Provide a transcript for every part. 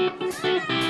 Música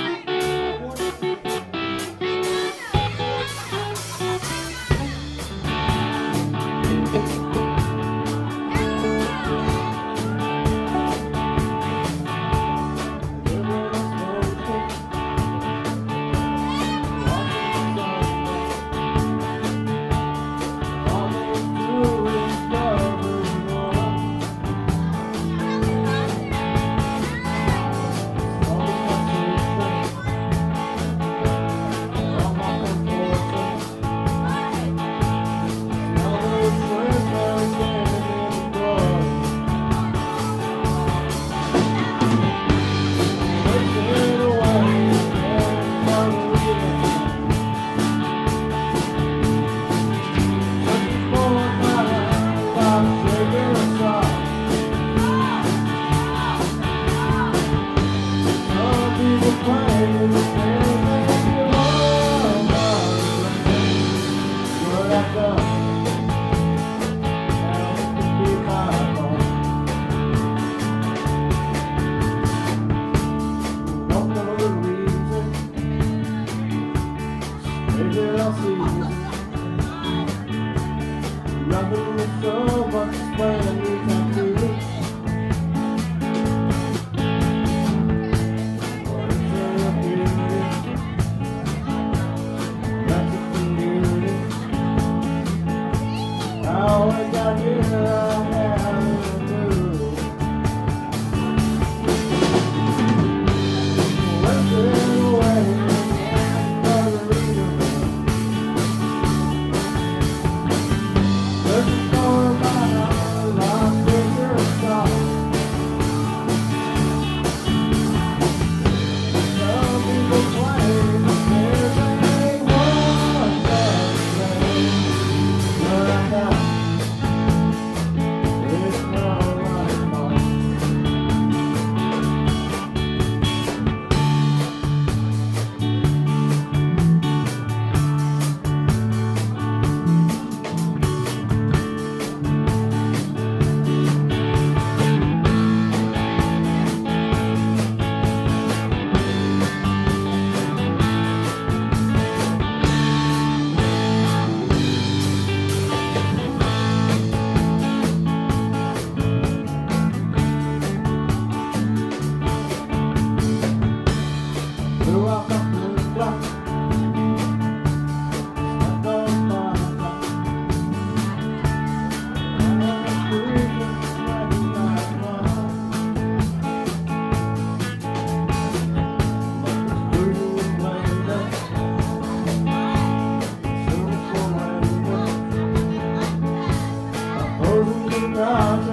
people cry.